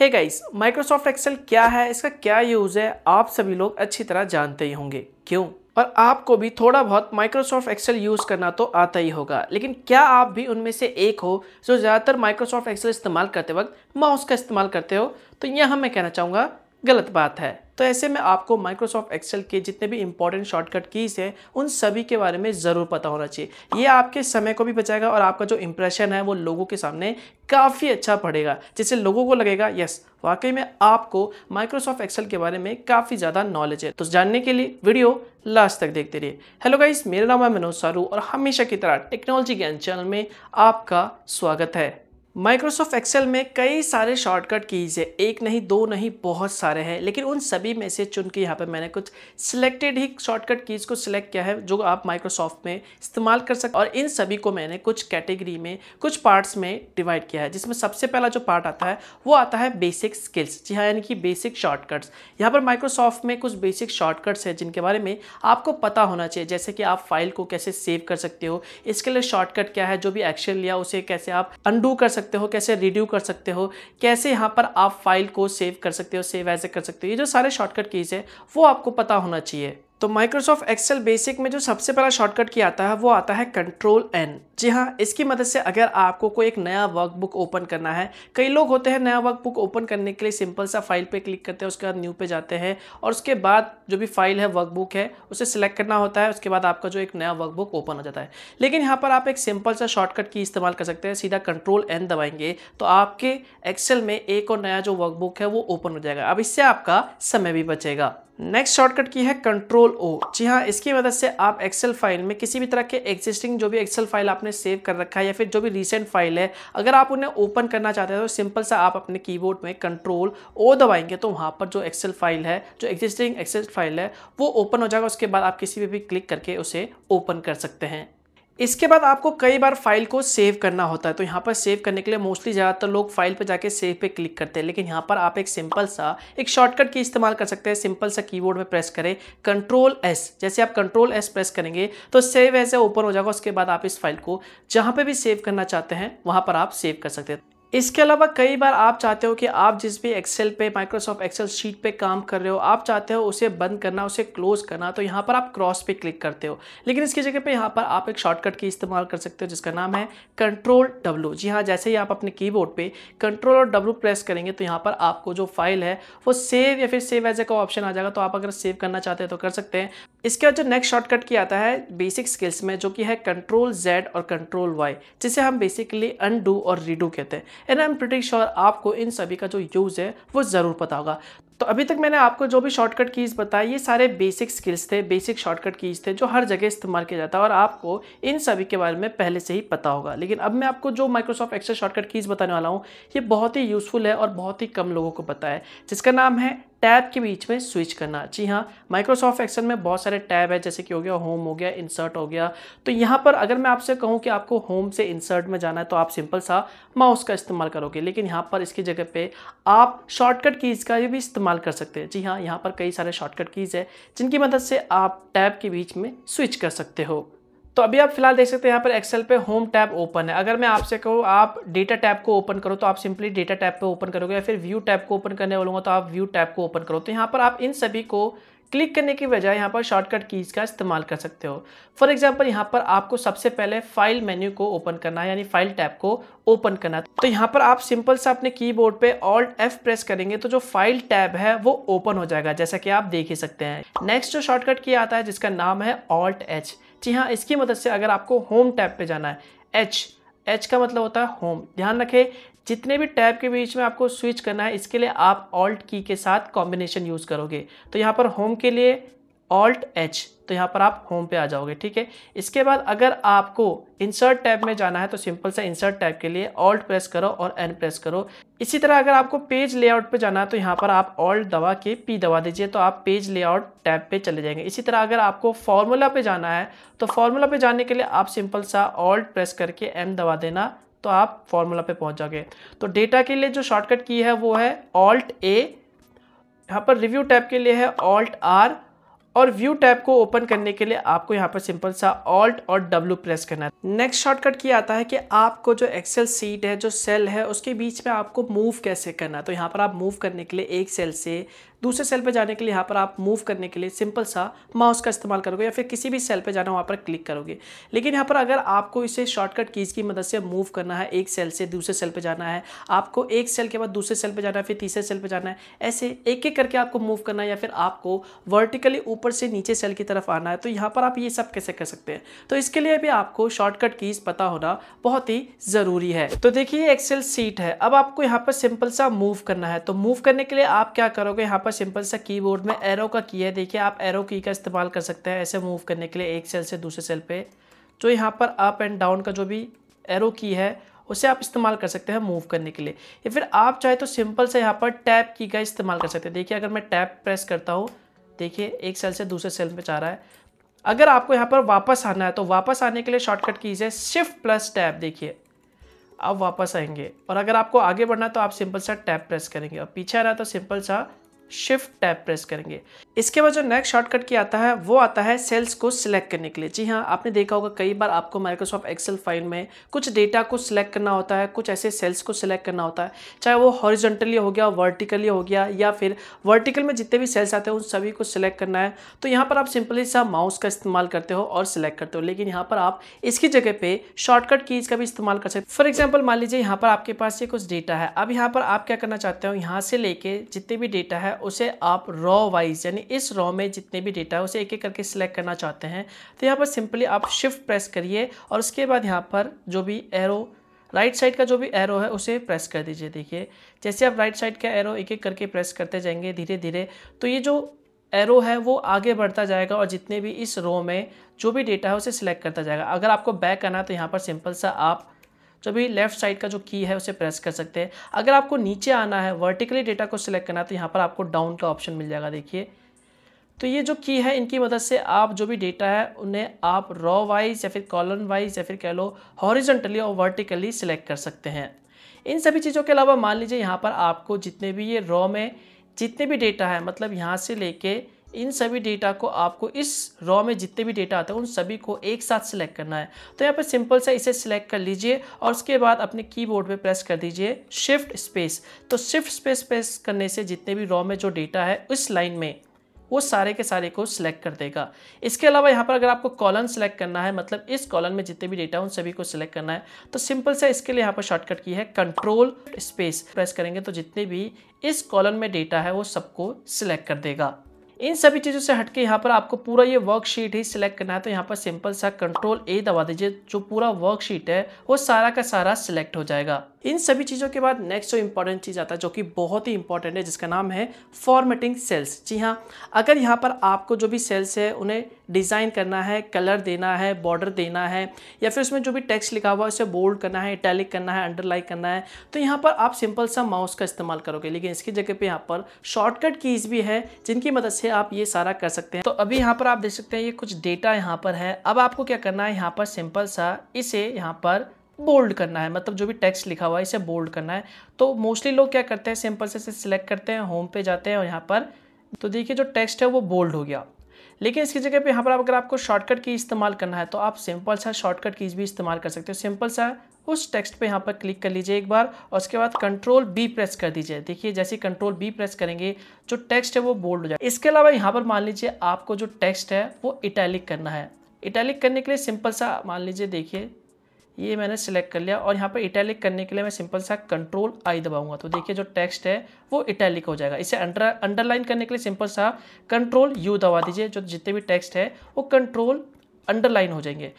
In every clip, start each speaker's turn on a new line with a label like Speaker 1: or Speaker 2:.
Speaker 1: Hey guys Microsoft Excel क्या है? इसका क्या यूज़ है? आप सभी लोग अच्छी तरह जानते ही होंगे। क्यों? और आपको भी थोड़ा बहुत माइक्रोसॉफ्ट एक्सेल यूज़ करना तो आता ही होगा। लेकिन क्या आप भी उनमें से एक हो जो ज़्यादातर माइक्रोसॉफ्ट एक्सेल इस्तेमाल करते वक्त माउस का इस्तेमाल करते हो? तो यहाँ मैं कहना चाहूँगा गलत बात है। तो ऐसे में आपको माइक्रोसॉफ्ट एक्सेल के जितने भी इंपॉर्टेंट शॉर्टकट कीज हैं, उन सभी के बारे में ज़रूर पता होना चाहिए। ये आपके समय को भी बचाएगा और आपका जो इंप्रेशन है, वो लोगों के सामने काफ़ी अच्छा पड़ेगा जिससे लोगों को लगेगा, यस, वाकई में आपको माइक्रोसॉफ्ट एक्सेल के बारे में काफ़ी ज़्यादा नॉलेज है। तो जानने के लिए वीडियो लास्ट तक देखते रहिए। हेलो गाइस मेरा नाम है मनोज सारू और हमेशा की तरह टेक्नोलॉजी ज्ञान चैनल में आपका स्वागत है। माइक्रोसॉफ्ट एक्सेल में कई सारे शॉर्टकट कीज़ है। एक नहीं, दो नहीं, बहुत सारे हैं। लेकिन उन सभी में से चुन के यहाँ पर मैंने कुछ सिलेक्टेड ही शॉर्टकट कीज़ को सिलेक्ट किया है, जो आप माइक्रोसॉफ्ट में इस्तेमाल कर सकते और इन सभी को मैंने कुछ कैटेगरी में, कुछ पार्ट्स में डिवाइड किया है। जिसमें सबसे पहला जो पार्ट आता है, वो आता है बेसिक स्किल्स जी हाँ यानी कि बेसिक शॉर्टकट्स यहाँ पर माइक्रोसॉफ्ट में कुछ बेसिक शॉर्टकट्स हैं, जिनके बारे में आपको पता होना चाहिए। जैसे कि आप फ़ाइल को कैसे सेव कर सकते हो, इसके लिए शॉर्टकट क्या है, जो भी एक्शन लिया, उसे कैसे आप अंडू कर सकते सकते हो, कैसे रिड्यू कर सकते हो, कैसे यहाँ पर आप फ़ाइल को सेव कर सकते हो सेव ऐसे कर सकते हो, ये जो सारे शॉर्टकट कीज़ है, वो आपको पता होना चाहिए। तो माइक्रोसॉफ्ट एक्सेल बेसिक में जो सबसे पहला शॉर्टकट की आता है, वो आता है कंट्रोल एन जी हाँ इसकी मदद से अगर आपको कोई एक नया वर्कबुक ओपन करना है, कई लोग होते हैं नया वर्कबुक ओपन करने के लिए सिंपल सा फ़ाइल पे क्लिक करते हैं, उसके बाद न्यू पे जाते हैं और उसके बाद जो भी फ़ाइल है वर्कबुक है, उसे सिलेक्ट करना होता है, उसके बाद आपका जो एक नया वर्कबुक ओपन हो जाता है। लेकिन यहाँ पर आप एक सिंपल सा शॉर्टकट की इस्तेमाल कर सकते हैं, सीधा कंट्रोल एन दबाएँगे तो आपके एक्सेल में एक और नया जो वर्कबुक है, वो ओपन हो जाएगा। अब इससे आपका समय भी बचेगा। नेक्स्ट शॉर्टकट की है कंट्रोल ओ जी हाँ इसकी मदद से आप एक्सेल फ़ाइल में किसी भी तरह के एग्जिस्टिंग जो भी एक्सेल फ़ाइल आपने सेव कर रखा है या फिर जो भी रिसेंट फ़ाइल है, अगर आप उन्हें ओपन करना चाहते हैं तो सिंपल सा आप अपने कीबोर्ड में कंट्रोल ओ दबाएँगे तो वहाँ पर जो एक्सेल फ़ाइल है, जो एग्जिस्टिंग एक्सेल फ़ाइल है, वो ओपन हो जाएगा। उसके बाद आप किसी पर भी क्लिक करके उसे ओपन कर सकते हैं। इसके बाद आपको कई बार फ़ाइल को सेव करना होता है तो यहाँ पर सेव करने के लिए मोस्टली ज़्यादातर लोग फ़ाइल पर जाके सेव पे क्लिक करते हैं, लेकिन यहाँ पर आप एक सिंपल सा, एक शॉर्टकट की इस्तेमाल कर सकते हैं सिंपल सा कीबोर्ड में प्रेस करें कंट्रोल एस जैसे आप कंट्रोल एस प्रेस करेंगे तो सेव ऐसे ओपन हो जाएगा, उसके बाद आप इस फ़ाइल को जहाँ पर भी सेव करना चाहते हैं, वहाँ पर आप सेव कर सकते हैं। इसके अलावा कई बार आप चाहते हो कि आप जिस भी एक्सेल पे माइक्रोसॉफ्ट एक्सेल शीट पे काम कर रहे हो, आप चाहते हो उसे बंद करना, उसे क्लोज करना तो यहाँ पर आप क्रॉस पे क्लिक करते हो। लेकिन इसकी जगह पे यहाँ पर आप एक शॉर्टकट की इस्तेमाल कर सकते हो, जिसका नाम है कंट्रोल डब्लू जी हाँ जैसे ही आप अपने कीबोर्ड पे कंट्रोल और डब्लू प्रेस करेंगे तो यहाँ पर आपको जो फ़ाइल है, वो सेव या फिर सेव एज ए का ऑप्शन आ जाएगा। तो आप अगर सेव करना चाहते हैं तो कर सकते हैं। इसके बाद जो नेक्स्ट शॉर्टकट की आता है बेसिक स्किल्स में, जो कि है कंट्रोल जेड और कंट्रोल वाई जिसे हम बेसिकली अनडू और रीडू कहते हैं। And I am pretty sure आपको इन सभी का जो यूज़ है, वो ज़रूर पता होगा। तो अभी तक मैंने आपको जो भी शॉर्टकट कीज़ बताई, ये सारे बेसिक स्किल्स थे बेसिक शॉर्टकट कीज़ थे, जो हर जगह इस्तेमाल किया जाता है और आपको इन सभी के बारे में पहले से ही पता होगा। लेकिन अब मैं आपको जो माइक्रोसॉफ्ट एक्सेल शॉर्टकट कीज़ बताने वाला हूँ, ये बहुत ही यूज़फुल है और बहुत ही कम लोगों को पता है, जिसका नाम है टैब के बीच में स्विच करना। जी हाँ माइक्रोसॉफ्ट एक्सेल में बहुत सारे टैब है, जैसे कि हो गया होम हो गया इंसर्ट हो गया। तो यहाँ पर अगर मैं आपसे कहूँ कि आपको होम से इंसर्ट में जाना है तो आप सिंपल सा माउस का इस्तेमाल करोगे। लेकिन यहाँ पर इसकी जगह पे आप शॉर्टकट कीज़ का भी इस्तेमाल कर सकते हैं। जी हाँ यहाँ पर कई सारे शॉर्टकट कीज़ है, जिनकी मदद से आप टैब के बीच में स्विच कर सकते हो। तो अभी आप फ़िलहाल देख सकते हैं यहाँ पर एक्सेल पे होम टैब ओपन है। अगर मैं आपसे कहूँ, आप डेटा टैब को ओपन करो तो आप सिंपली डेटा टैब पे ओपन करोगे या फिर व्यू टैब को ओपन करने वालूँगा तो आप व्यू टैब को ओपन करो। तो यहाँ पर आप इन सभी को क्लिक करने की बजाय यहाँ पर शॉर्टकट कीज़ का इस्तेमाल कर सकते हो। फॉर एग्ज़ाम्पल यहाँ पर आपको सबसे पहले फ़ाइल मेन्यू को ओपन करना है, यानी फ़ाइल टैब को ओपन करना तो यहाँ पर आप सिंपल से अपने कीबोर्ड पे ऑल्ट एफ़ प्रेस करेंगे तो जो फ़ाइल टैब है, वो ओपन हो जाएगा, जैसा कि आप देख ही सकते हैं। नेक्स्ट जो शॉर्टकट की आता है, जिसका नाम है ऑल्ट एच जी हाँ इसकी मदद से अगर आपको होम टैब पे जाना है एच एच का मतलब होता है होम ध्यान रखें, जितने भी टैब के बीच में आपको स्विच करना है, इसके लिए आप ऑल्ट की के साथ कॉम्बिनेशन यूज़ करोगे। तो यहाँ पर होम के लिए ऑल्ट एच तो यहाँ पर आप होम पे आ जाओगे, ठीक है? इसके बाद अगर आपको इंसर्ट टैब में जाना है तो सिंपल सा इंसर्ट टैब के लिए ऑल्ट प्रेस करो और एन प्रेस करो। इसी तरह अगर आपको पेज लेआउट पे जाना है तो यहाँ पर आप ऑल्ट दबा के पी दबा दीजिए तो आप पेज लेआउट टैब पे चले जाएँगे। इसी तरह अगर आपको फॉर्मूला पे जाना है तो फॉर्मूला पे जाने के लिए आप सिंपल सा ऑल्ट प्रेस करके एम दबा देना तो आप फॉर्मूला पे पहुँच जाओगे। तो डेटा के लिए जो शॉर्टकट की है, वो है ऑल्ट ए यहाँ पर रिव्यू टैब के लिए है ऑल्ट आर और व्यू टैब को ओपन करने के लिए आपको यहाँ पर सिंपल सा ऑल्ट और डब्ल्यू प्रेस करना है। नेक्स्ट शॉर्टकट क्या आता है कि आपको जो एक्सेल सीट है, जो सेल है, उसके बीच में आपको मूव कैसे करना है? तो यहाँ पर आप मूव करने के लिए एक सेल से दूसरे सेल पे जाने के लिए यहाँ पर आप मूव करने के लिए सिंपल सा माउस का इस्तेमाल करोगे या फिर किसी भी सेल पे जाना वहाँ पर क्लिक करोगे। लेकिन यहाँ पर अगर आपको इसे शॉर्टकट कीज़ की मदद से मूव करना है, एक सेल से दूसरे सेल पे जाना है, आपको एक सेल के बाद दूसरे सेल पे जाना है, फिर तीसरे सेल पे जाना है, ऐसे एक एक करके आपको मूव करना है या फिर आपको वर्टिकली ऊपर से नीचे सेल की तरफ़ आना है तो यहाँ पर आप ये सब कैसे कर सकते हैं? तो इसके लिए भी आपको शॉर्टकट कीज़ पता होना बहुत ही ज़रूरी है। तो देखिए एक्सेल सीट है। अब आपको यहाँ पर सिंपल सा मूव करना है। तो मूव करने के लिए आप क्या करोगे? यहाँ पर सिंपल सा कीबोर्ड में एरो का की है। देखिए, आप एरो की का इस्तेमाल कर सकते हैं ऐसे मूव करने के लिए एक सेल से दूसरे सेल पे। जो यहाँ पर अप एंड डाउन का जो भी एरो की है, उसे आप इस्तेमाल कर सकते हैं मूव करने के लिए। या फिर आप चाहे तो सिंपल से यहाँ पर टैप की का इस्तेमाल कर सकते हैं। देखिए, अगर मैं टैप प्रेस करता हूँ देखिए, एक सेल से दूसरे सेल में जा रहा है। अगर आपको यहाँ पर वापस आना है तो वापस आने के लिए शॉर्टकट कीज है। शिफ्ट प्लस टैब देखिए। आप वापस आएँगे। और अगर आपको आगे बढ़ना है तो आप सिंपल सा टैब प्रेस करेंगे। और पीछे आना है तो सिंपल सा शिफ्ट टैप प्रेस करेंगे। इसके बाद जो नेक्स्ट शॉर्टकट की आता है, वो आता है सेल्स को सिलेक्ट करने के लिए। जी हाँ आपने देखा होगा, कई बार आपको माइक्रोसॉफ्ट एक्सेल फ़ाइल में कुछ डेटा को सिलेक्ट करना होता है, कुछ ऐसे सेल्स को सिलेक्ट करना होता है। चाहे वो हॉरिजेंटली हो गया वर्टिकली हो गया, या फिर वर्टिकल में जितने भी सेल्स आते हैं, उन सभी को सिलेक्ट करना है। तो यहाँ पर आप सिंपली सा माउस का इस्तेमाल करते हो और सिलेक्ट करते हो। लेकिन यहाँ पर आप इसकी जगह पे शॉर्टकट कीज का भी इस्तेमाल कर सकते फॉर एग्ज़ाम्पल मान लीजिए यहाँ पर आपके पास ये कुछ डेटा है। अब यहाँ पर आप क्या करना चाहते हो? यहाँ से लेके जितने भी डेटा है उसे आप रॉ वाइज यानी इस रॉ में जितने भी डेटा है, उसे एक एक करके सिलेक्ट करना चाहते हैं। तो यहाँ पर सिंपली आप शिफ्ट प्रेस करिए और उसके बाद यहाँ पर जो भी एरो राइट साइड का जो भी एरो है, उसे प्रेस कर दीजिए। देखिए, जैसे आप राइट साइड का एरो एक एक करके प्रेस करते जाएँगे धीरे धीरे तो ये जो एरो है, वो आगे बढ़ता जाएगा और जितने भी इस रो में जो भी डेटा है, उसे सिलेक्ट करता जाएगा। अगर आपको बैक करना है तो यहाँ पर सिंपल सा आप जो भी लेफ़्ट साइड का जो की है, उसे प्रेस कर सकते हैं। अगर आपको नीचे आना है वर्टिकली डेटा को सिलेक्ट करना है तो यहाँ पर आपको डाउन का ऑप्शन मिल जाएगा, देखिए। तो ये जो की है, इनकी मदद से आप जो भी डेटा है, उन्हें आप रॉ वाइज या फिर कॉलन वाइज या फिर कह लो हॉरिजेंटली और वर्टिकली सिलेक्ट कर सकते हैं। इन सभी चीज़ों के अलावा मान लीजिए, यहाँ पर आपको जितने भी ये रॉ में, जितने भी डेटा है मतलब यहाँ से लेके इन सभी डेटा को आपको इस रॉ में जितने भी डेटा आते हैं, उन सभी को एक साथ सिलेक्ट करना है। तो यहाँ पर सिंपल सा इसे सिलेक्ट कर लीजिए और उसके बाद अपने कीबोर्ड पे प्रेस कर दीजिए शिफ्ट स्पेस तो शिफ्ट स्पेस प्रेस करने से जितने भी रॉ में जो डेटा है, उस लाइन में वो सारे के सारे को सिलेक्ट कर देगा। इसके अलावा यहाँ पर अगर आपको कॉलन सेलेक्ट करना है मतलब इस कॉलन में जितने भी डेटा उन सभी को सिलेक्ट करना है। तो सिंपल से इसके लिए यहाँ पर शॉर्टकट की है कंट्रोल स्पेस प्रेस करेंगे तो जितने भी इस कॉलन में डेटा है, वो सबको सिलेक्ट कर देगा। इन सभी चीज़ों से हटके यहाँ पर आपको पूरा ये वर्कशीट ही सिलेक्ट करना है तो यहाँ पर सिंपल सा कंट्रोल ए दबा दीजिए, जो पूरा वर्कशीट है, वो सारा का सारा सिलेक्ट हो जाएगा। इन सभी चीज़ों के बाद नेक्स्ट जो इंपॉर्टेंट चीज़ आता है, जो कि बहुत ही इंपॉर्टेंट है, जिसका नाम है फॉर्मेटिंग सेल्स जी हाँ अगर यहाँ पर आपको जो भी सेल्स है, उन्हें डिज़ाइन करना है कलर देना है बॉर्डर देना है, या फिर उसमें जो भी टेक्स्ट लिखा हुआ है, उसे बोल्ड करना है इटैलिक करना है अंडरलाइन करना है तो यहाँ पर आप सिंपल सा माउस का इस्तेमाल करोगे। लेकिन इसकी जगह पर यहाँ पर शॉर्टकट कीज़ भी है, जिनकी मदद से आप ये सारा कर सकते हैं। तो अभी यहाँ पर आप देख सकते हैं, ये कुछ डेटा यहाँ पर है। अब आपको क्या करना है, यहाँ पर सिंपल सा इसे यहाँ पर बोल्ड करना है मतलब जो भी टेक्स्ट लिखा हुआ है, इसे बोल्ड करना है। तो मोस्टली लोग क्या करते हैं सिंपल से इसे सिलेक्ट करते हैं होम पे जाते हैं और यहाँ पर तो देखिए जो टेक्स्ट है वो बोल्ड हो गया। लेकिन इसकी जगह पे यहाँ पर अगर आपको शॉर्टकट की इस्तेमाल करना है तो आप सिंपल सा शॉर्टकट कीज भी इस्तेमाल कर सकते हो। सिंपल सा उस टेक्स्ट पे यहाँ पर क्लिक कर लीजिए एक बार और उसके बाद कंट्रोल बी प्रेस कर दीजिए। देखिए जैसे कंट्रोल बी प्रेस करेंगे, जो टेक्स्ट है वो बोल्ड हो जाए। इसके अलावा यहाँ पर मान लीजिए आपको जो टेक्स्ट है वो इटैलिक करना है। इटैलिक करने के लिए सिंपल सा मान लीजिए देखिए ये मैंने सिलेक्ट कर लिया और यहाँ पर इटैलिक करने के लिए मैं सिंपल सा कंट्रोल आई दबाऊँगा। तो देखिए जो टेक्स्ट है, वो इटैलिक हो जाएगा। इसे अंडर अंडरलाइन करने के लिए सिंपल सा कंट्रोल यू दबा दीजिए। जो जितने भी टेक्स्ट है, वो कंट्रोल अंडरलाइन हो जाएँगे।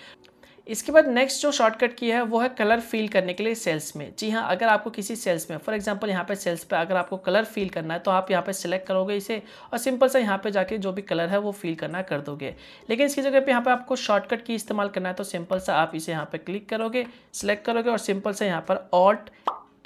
Speaker 1: इसके बाद नेक्स्ट जो शॉर्टकट की है, वो है कलर फील करने के लिए सेल्स में। जी हाँ अगर आपको किसी सेल्स में फॉर एग्जांपल यहाँ पे सेल्स पे अगर आपको कलर फील करना है तो आप यहाँ पे सिलेक्ट करोगे इसे और सिंपल सा यहाँ पे जाके जो भी कलर है, वो फील करना कर दोगे। लेकिन इसकी जगह पे यहाँ पे आपको शॉर्टकट की इस्तेमाल करना है तो सिंपल सा आप इसे यहाँ पर क्लिक करोगे सिलेक्ट करोगे और सिंपल सा यहाँ पर ऑल्ट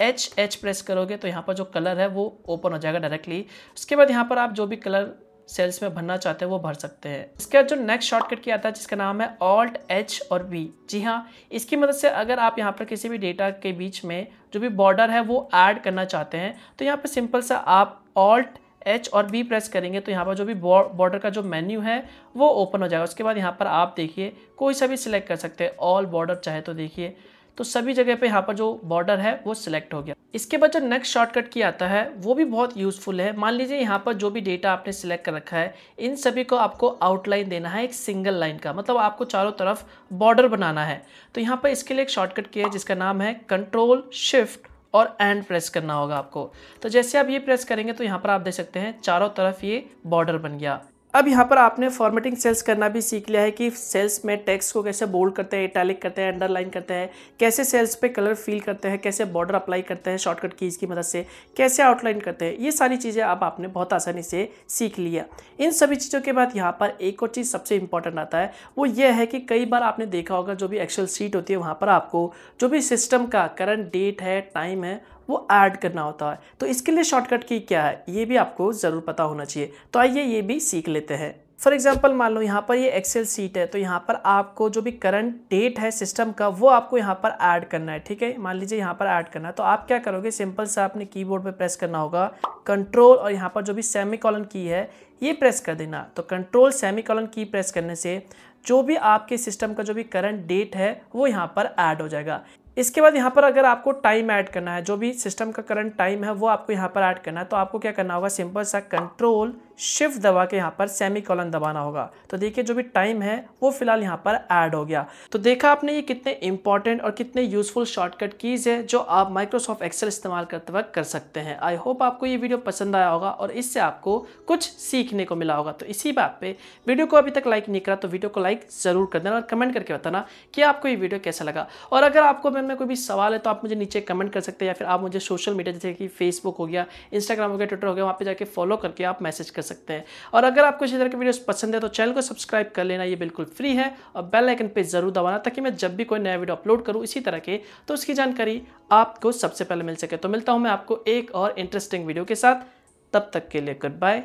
Speaker 1: एच एच प्रेस करोगे तो यहाँ पर जो कलर है, वो ओपन हो जाएगा डायरेक्टली उसके बाद यहाँ पर आप जो भी कलर सेल्स में भरना चाहते हैं, वो भर सकते हैं। इसके बाद जो नेक्स्ट शॉर्टकट की आता है जिसका नाम है ऑल्ट एच और बी जी हाँ इसकी मदद से अगर आप यहाँ पर किसी भी डेटा के बीच में जो भी बॉर्डर है, वो ऐड करना चाहते हैं तो यहाँ पर सिंपल सा आप ऑल्ट एच और बी प्रेस करेंगे तो यहाँ पर जो भी बॉर्डर का जो मेन्यू है, वो ओपन हो जाएगा। उसके बाद यहाँ पर आप देखिए, कोई सा भी सिलेक्ट कर सकते हैं ऑल बॉर्डर चाहे तो देखिए। तो सभी जगह पे यहाँ पर जो बॉर्डर है, वो सिलेक्ट हो गया। इसके बाद जो नेक्स्ट शॉर्टकट की आता है, वो भी बहुत यूजफुल है। मान लीजिए यहाँ पर जो भी डेटा आपने सिलेक्ट कर रखा है, इन सभी को आपको आउटलाइन देना है एक सिंगल लाइन का। मतलब आपको चारों तरफ़ बॉर्डर बनाना है। तो यहाँ पर इसके लिए एक शॉर्टकट किया है, जिसका नाम है कंट्रोल शिफ्ट और एंड प्रेस करना होगा आपको। तो जैसे आप ये प्रेस करेंगे तो यहाँ पर आप देख सकते हैं, चारों तरफ़ ये बॉर्डर बन गया। अब यहाँ पर आपने फॉर्मेटिंग सेल्स करना भी सीख लिया है कि सेल्स में टेक्स्ट को कैसे बोल्ड करते हैं इटैलिक करते हैं अंडरलाइन करते हैं, कैसे सेल्स पे कलर फील करते हैं, कैसे बॉर्डर अप्लाई करते हैं शॉर्टकट कीज़ की मदद से, कैसे आउटलाइन करते हैं, ये सारी चीज़ें अब आपने बहुत आसानी से सीख लिया इन सभी चीज़ों के बाद यहाँ पर एक और चीज़ सबसे इंपॉर्टेंट आता है, वो ये है कि कई बार आपने देखा होगा जो भी एक्शल सीट होती है, वहाँ पर आपको जो भी सिस्टम का करंट डेट है टाइम है वो ऐड करना होता है। तो इसके लिए शॉर्टकट की क्या है? ये भी आपको ज़रूर पता होना चाहिए। तो आइए ये भी सीख लेते हैं। फॉर एग्ज़ाम्पल मान लो यहाँ पर ये एक्सेल सीट है तो यहाँ पर आपको जो भी करंट डेट है सिस्टम का, वो आपको यहाँ पर ऐड करना है, ठीक है? मान लीजिए यहाँ पर ऐड करना है तो आप क्या करोगे? सिंपल सा अपने कीबोर्ड पे प्रेस करना होगा। कंट्रोल और यहाँ पर जो भी सेमी कॉलन की है, ये प्रेस कर देना। तो कंट्रोल सेमी कॉलन की प्रेस करने से जो भी आपके सिस्टम का जो भी करंट डेट है, वो यहाँ पर ऐड हो जाएगा। इसके बाद यहाँ पर अगर आपको टाइम ऐड करना है, जो भी सिस्टम का करंट टाइम है, वो आपको यहाँ पर ऐड करना है तो आपको क्या करना होगा सिंपल सा कंट्रोल शिफ्ट दबा के यहाँ पर सेमी कॉलन दबाना होगा। तो देखिए, जो भी टाइम है, वो फ़िलहाल यहाँ पर ऐड हो गया। तो देखा आपने ये कितने इंपॉर्टेंट और कितने यूजफुल शॉर्टकट कीज है, जो आप माइक्रोसॉफ्ट एक्सेल इस्तेमाल करते वक्त कर सकते हैं। आई होप आपको ये वीडियो पसंद आया होगा और इससे आपको कुछ सीखने को मिला होगा। तो इसी बात पर वीडियो को अभी तक लाइक नहीं करा तो वीडियो को लाइक ज़रूर कर देना और कमेंट करके बताना कि आपको ये वीडियो कैसा लगा। और अगर आपको मेरे में कोई भी सवाल है तो आप मुझे नीचे कमेंट कर सकते हैं या फिर आप मुझे सोशल मीडिया जैसे कि फेसबुक हो गया इंस्टाग्राम हो गया ट्विटर हो गया, वहाँ पर जाकर फॉलो करके आप मैसेज कर सकते हैं। और अगर आपको इसी तरह के वीडियोस पसंद है तो चैनल को सब्सक्राइब कर लेना, ये बिल्कुल फ्री है। और बेल आइकन पे ज़रूर दबाना, ताकि मैं जब भी कोई नया वीडियो अपलोड करूँ इसी तरह के तो उसकी जानकारी आपको सबसे पहले मिल सके। तो मिलता हूँ मैं आपको एक और इंटरेस्टिंग वीडियो के साथ। तब तक के लिए गुड बाय